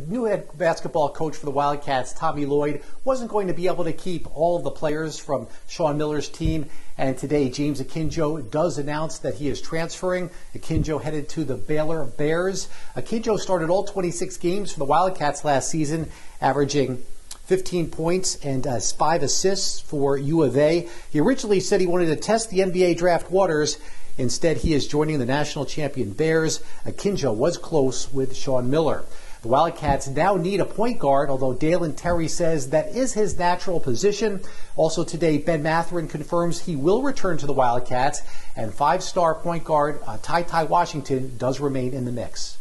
new head basketball coach for the Wildcats, Tommy Lloyd, wasn't going to be able to keep all of the players from Sean Miller's team. And today, James Akinjo does announce that he is transferring. Akinjo headed to the Baylor Bears. Akinjo started all 26 games for the Wildcats last season, averaging 15 points and uh, five assists for U of A. He originally said he wanted to test the NBA draft waters. Instead, he is joining the national champion Bears. Akinjo was close with Sean Miller. The Wildcats now need a point guard, although Dalen Terry says that is his natural position. Also today, Ben Mathurin confirms he will return to the Wildcats, and five-star point guard uh, Ty Ty Washington does remain in the mix.